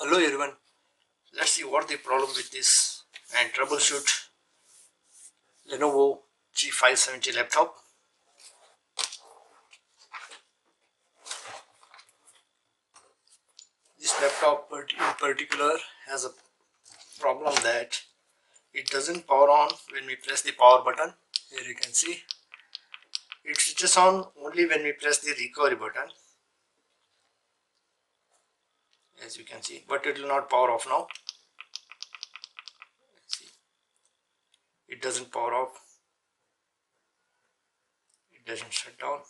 Hello everyone. Let's see what the problem with this and troubleshoot Lenovo G570 laptop. This laptop in particular has a problem that it doesn't power on when we press the power button. Here you can see it switches on only when we press the recovery button as you can see but it will not power off now. See. It doesn't power off. It doesn't shut down.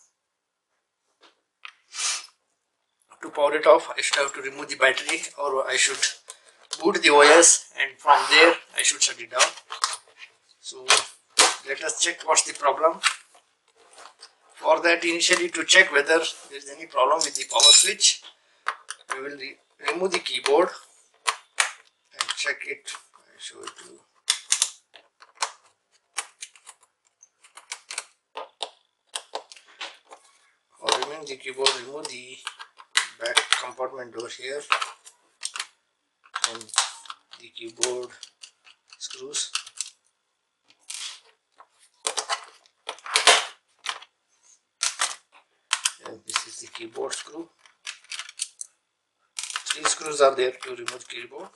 To power it off I should have to remove the battery or I should boot the OS and from there I should shut it down. So let us check what's the problem. For that initially to check whether there is any problem with the power switch we will remove the keyboard and check it. I show it to you. For removing the keyboard remove the back compartment door here and the keyboard screws. And this is the keyboard screw three screws are there to remove the keyboard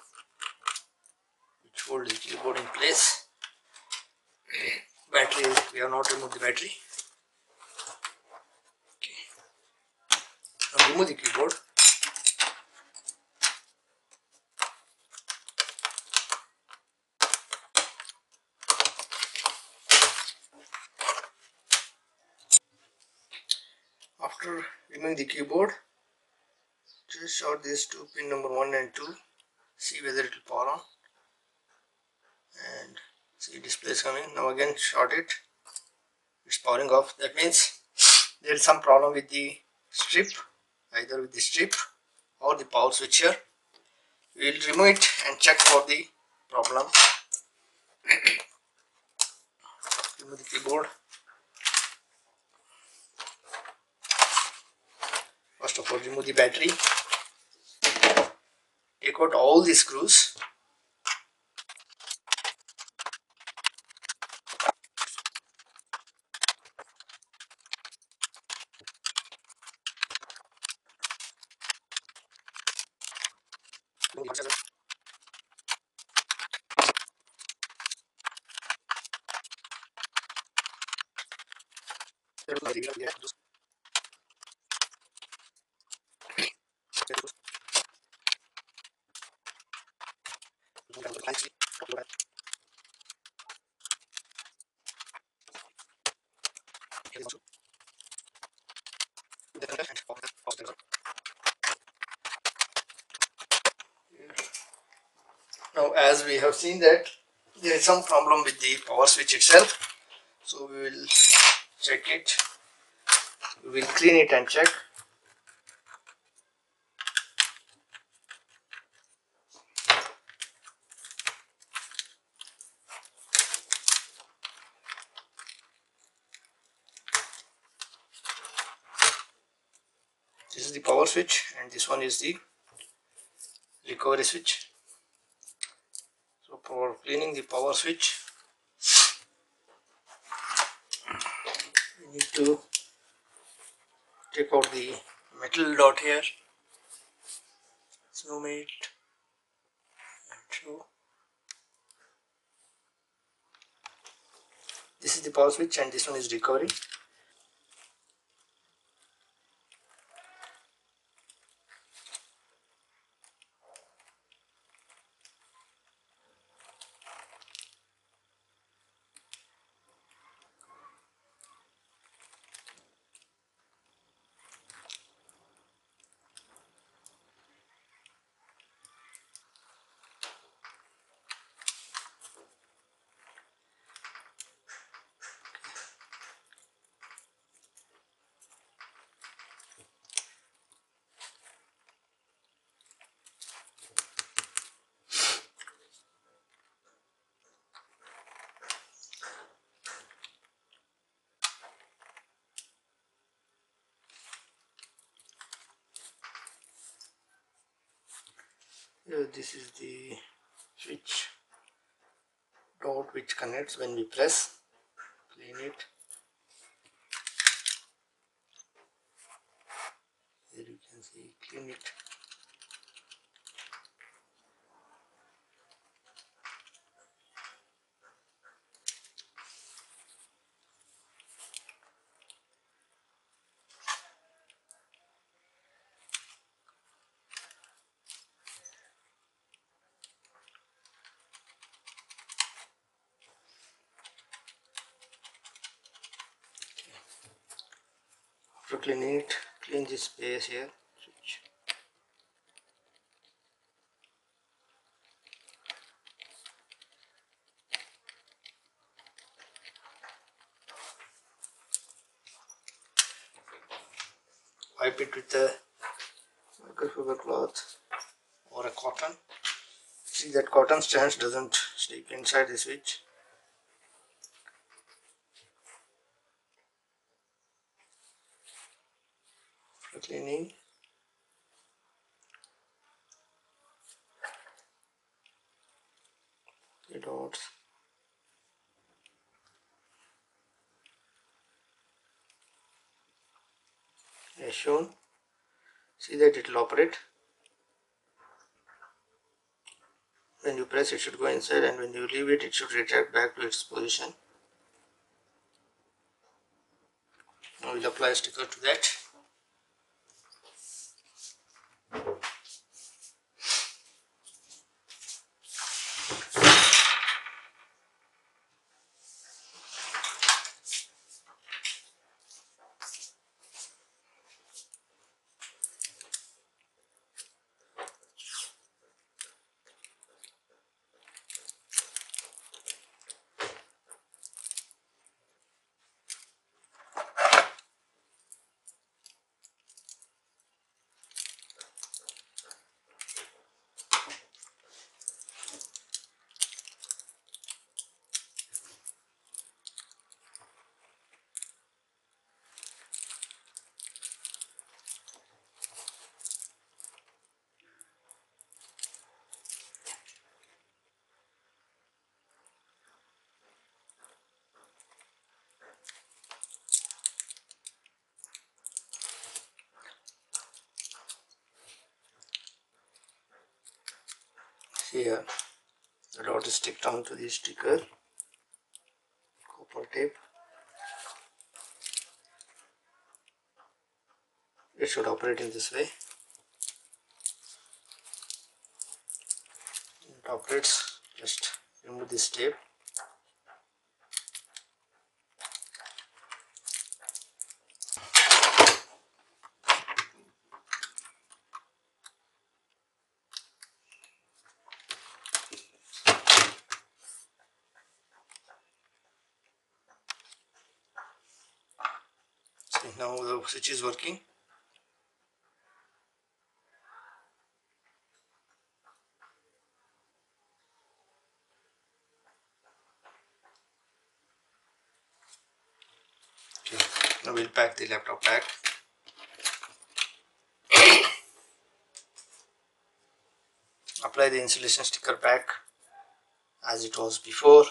which hold the keyboard in place. battery we have not removed the battery. okay now remove the keyboard. After removing the keyboard just short these two pin number 1 and 2 see whether it will power on. And see display is coming. Now again short it. It's powering off. That means there is some problem with the strip either with the strip or the power switch here we will remove it and check for the problem. Remove the keyboard. First of all remove the battery take out all the screws now as we have seen that there is some problem with the power switch itself. So we will check it. We will clean it and check. This is the power switch and this one is the recovery switch for cleaning the power switch. We need to take out the metal dot here. Zoom it. Show. This is the power switch and this one is recovery here this is the switch dot which connects when we press clean it. Here you can see clean it clean it clean this space here. Switch. Wipe it with a microfiber cloth or a cotton. See that cotton strands doesn't stick inside the switch cleaning. The dots as shown see that it will operate. When you press it should go inside and when you leave it it should retract back to its position. Now we'll apply a sticker to that Thank you. Here. The dot is sticked onto the sticker. Copper tape. It should operate in this way. It operates. Just remove this tape now the switch is working. Okay. Now we'll pack the laptop back apply the insulation sticker back as it was before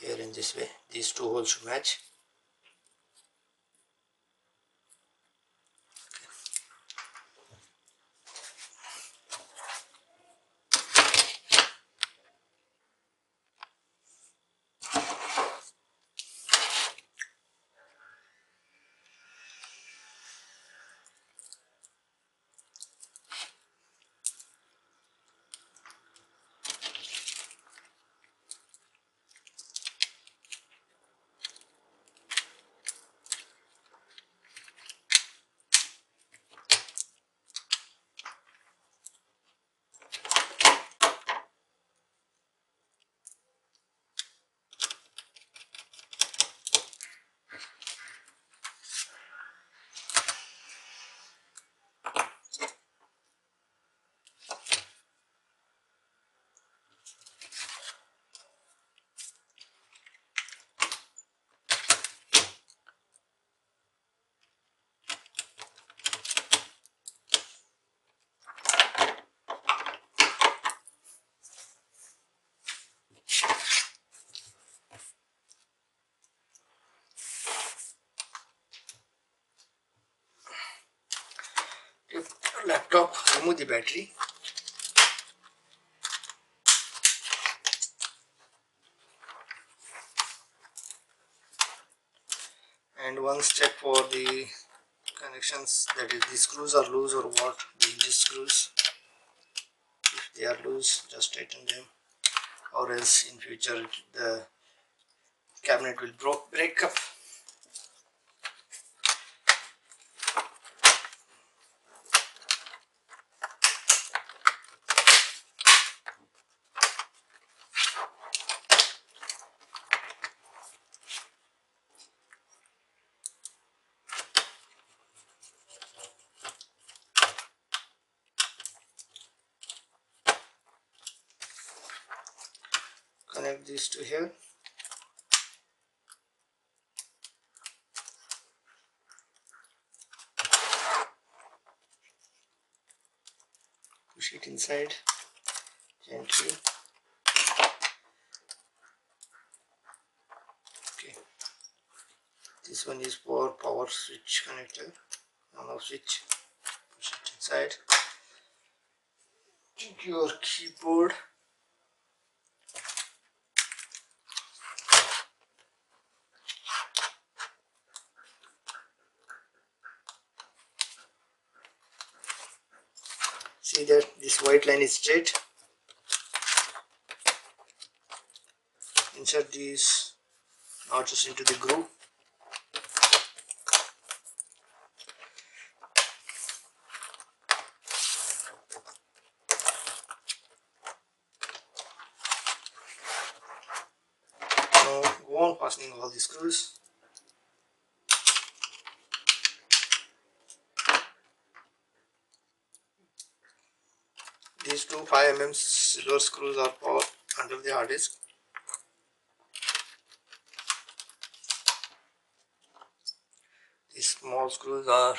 here in this way. These two holes should match laptop remove the battery. And once check for the connections that is the screws are loose or what the screws. If they are loose just tighten them. Or else in future the cabinet will break up these to here. Push it inside. Gently. Okay. This one is for power switch connector. On off switch. Push it inside. Your keyboard see that this white line is straight. Insert these notches into the groove. Now go on fastening all the screws these two 5 mm silver screws are under the hard disk. These small screws are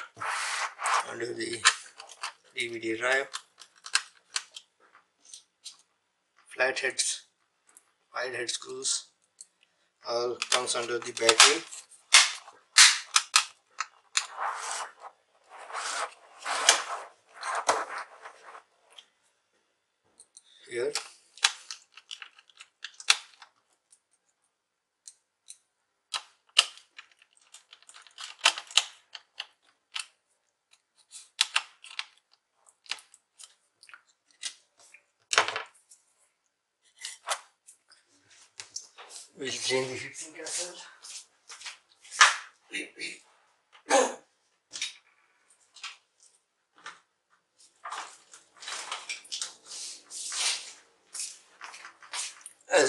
under the DVD drive. Flat heads wide head screws all comes under the battery here as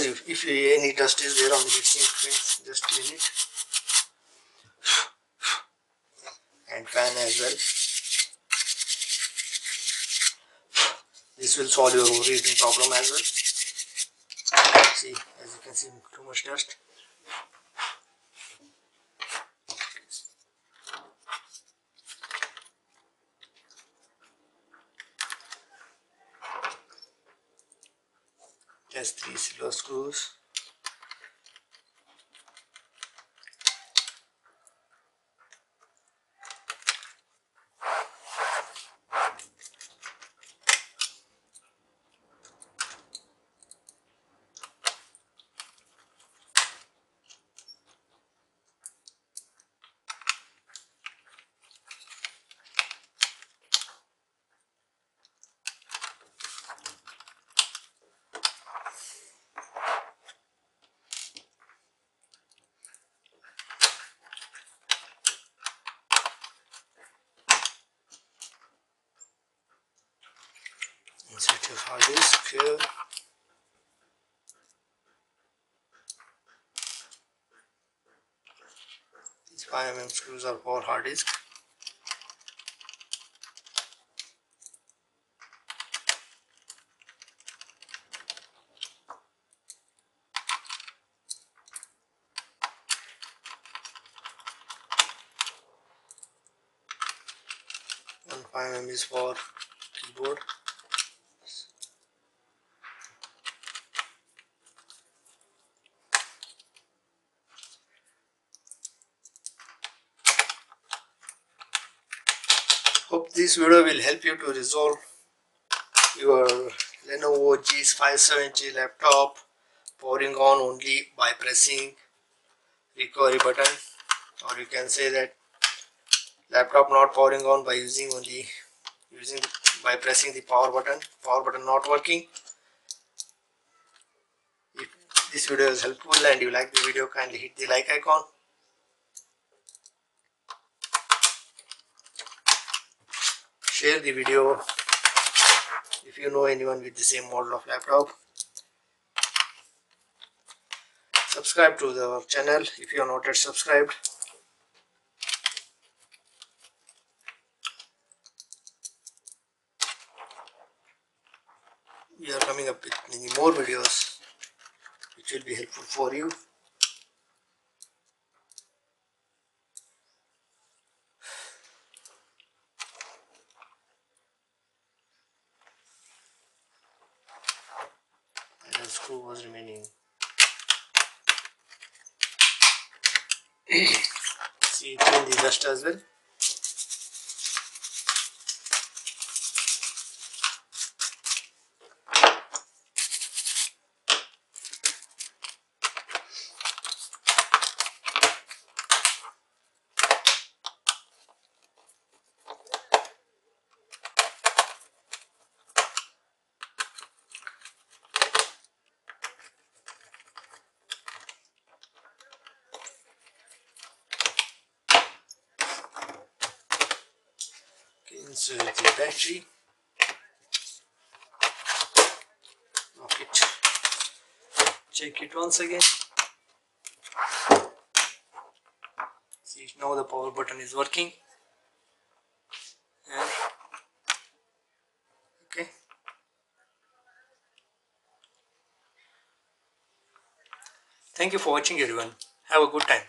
if, any dust is there on the heatsink please just clean it and fan as well. This will solve your overheating problem as well see as you can see too much dust. Just three silver screws disk here these 5 mm screws are for hard disk and 5 mm is for keyboard hope this video will help you to resolve your Lenovo G570 laptop powering on only by pressing recovery button. Or you can say that laptop not powering on by using only using by pressing the power button. Power button not working. If this video is helpful and you like the video kindly hit the like icon share the video. If you know anyone with the same model of laptop subscribe to the channel if you are not yet subscribed. We are coming up with many more videos which will be helpful for you screw was remaining. See in the dust as well Insert the battery. Lock it. Check it once again. See now the power button is working. And okay. Thank you for watching everyone. Have a good time